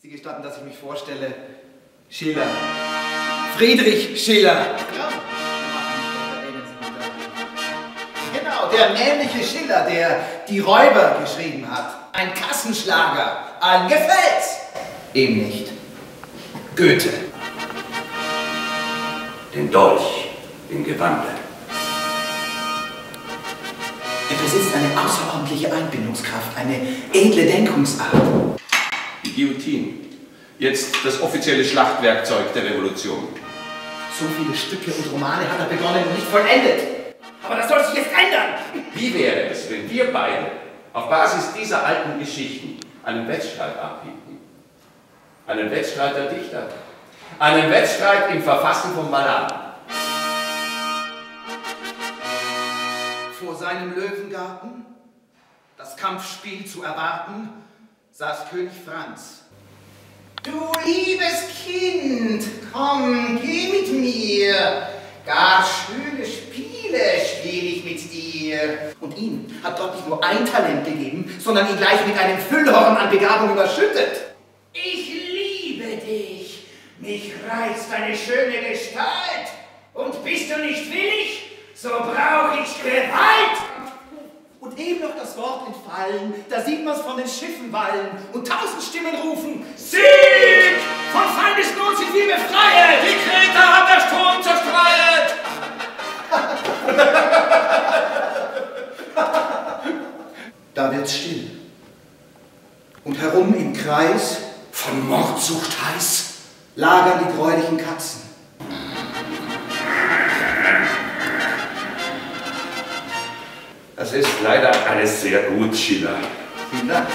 Sie gestatten, dass ich mich vorstelle. Schiller. Friedrich Schiller. Genau, der nämliche Schiller, der die Räuber geschrieben hat. Ein Kassenschlager. Allen gefällt's. Ihm nicht. Goethe. Den Dolch im Gewande. Er besitzt eine außerordentliche Einbindungskraft, eine edle Denkungsart. Guillotine. Jetzt das offizielle Schlachtwerkzeug der Revolution. So viele Stücke und Romane hat er begonnen und nicht vollendet. Aber das soll sich jetzt ändern. Wie wäre es, wenn wir beide auf Basis dieser alten Geschichten einen Wettstreit abhielten? Einen Wettstreit der Dichter. Einen Wettstreit im Verfassen von Balladen. Vor seinem Löwengarten, das Kampfspiel zu erwarten, saß König Franz. Du liebes Kind, komm, geh mit mir. Gar schöne Spiele spiele ich mit dir. Und ihm hat Gott nicht nur ein Talent gegeben, sondern ihn gleich mit einem Füllhorn an Begabung überschüttet. Ich liebe dich. Mich reizt deine schöne Gestalt. Und bist du nicht willig, so brauch ich Gewalt. Eben noch das Wort entfallen, da sieht man's von den Schiffen wallen und tausend Stimmen rufen, Sieg! Von Feindesnot sind wir befreit! Die Kreta hat der Sturm zerstreut! da wird's still. Und herum im Kreis, von Mordsucht heiß, lagern die gräulichen Katzen. Das ist leider alles sehr gut, Schiller. Vielen Dank.